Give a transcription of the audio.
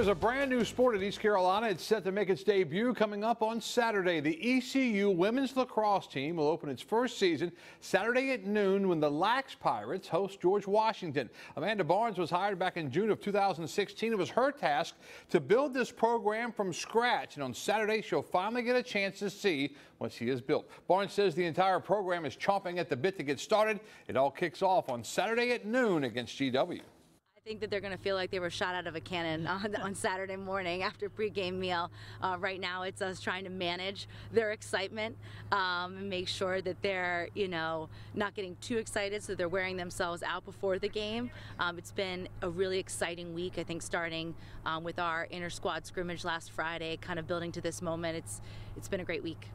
there's a brand new sport at East Carolina. It's set to make its debut coming up on Saturday. The ECU women's lacrosse team will open its first season Saturday at noon when the Lax Pirates host George Washington. Amanda Barnes was hired back in June of 2016. It was her task to build this program from scratch. And on Saturday, she'll finally get a chance to see what she has built. Barnes says the entire program is chomping at the bit to get started. It all kicks off on Saturday at noon against GW. I think that they're going to feel like they were shot out of a cannon on, on Saturday morning after pregame meal. Uh, right now, it's us trying to manage their excitement um, and make sure that they're, you know, not getting too excited, so they're wearing themselves out before the game. Um, it's been a really exciting week. I think starting um, with our inter squad scrimmage last Friday, kind of building to this moment. It's it's been a great week.